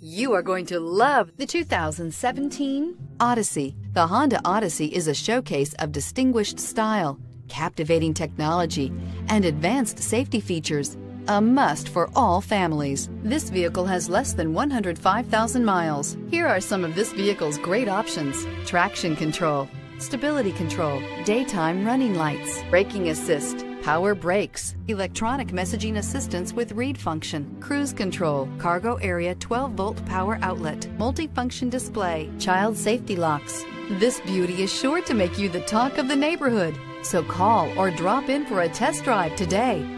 You are going to love the 2017 Odyssey. The Honda Odyssey is a showcase of distinguished style, captivating technology, and advanced safety features. A must for all families. This vehicle has less than 105,000 miles. Here are some of this vehicle's great options. Traction control, stability control, daytime running lights, braking assist, power brakes, electronic messaging assistance with read function, cruise control, cargo area 12 volt power outlet, multifunction display, child safety locks. This beauty is sure to make you the talk of the neighborhood. So call or drop in for a test drive today.